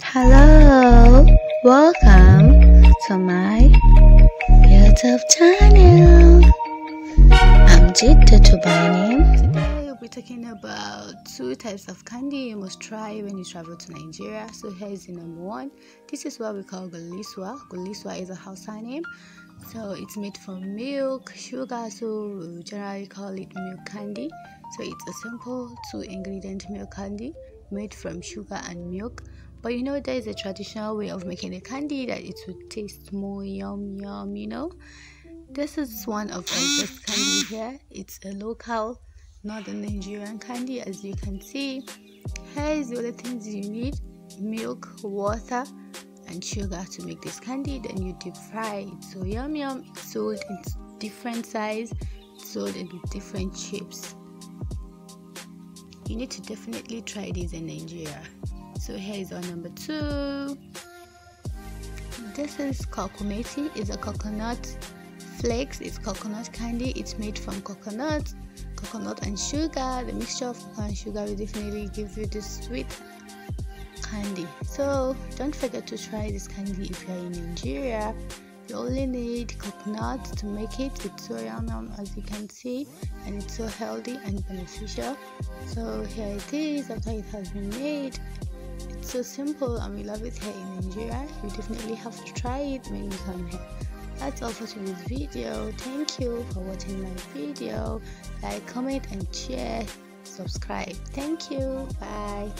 Hello, welcome to my YouTube channel. I'm Jidda Tubani. Today we'll be talking about two types of candy you must try when you travel to Nigeria. So here is the number one. This is what we call Goliswa. Goliswa is a Hausa name. So it's made from milk, sugar, so we generally call it milk candy. So it's a simple two ingredient milk candy made from sugar and milk but you know there is a traditional way of making a candy that it would taste more yum yum you know? This is one of our best candy here. It's a local northern nigerian candy as you can see. Here is the only things you need milk water and sugar to make this candy. Then you deep fry it so yum yum it's sold in different size it's sold in different shapes. You need to definitely try this in Nigeria. So here is our number two. This is kokumeti. It's a coconut flakes. It's coconut candy. It's made from coconut, coconut and sugar. The mixture of coconut and sugar will definitely give you this sweet candy. So don't forget to try this candy if you're in Nigeria you only need coconut to make it it's so yummy as you can see and it's so healthy and beneficial so here it is after it has been made it's so simple and we love it here in nigeria. You definitely have to try it when you come here. That's all for today's video. Thank you for watching my video. Like comment and share. Subscribe. Thank you. Bye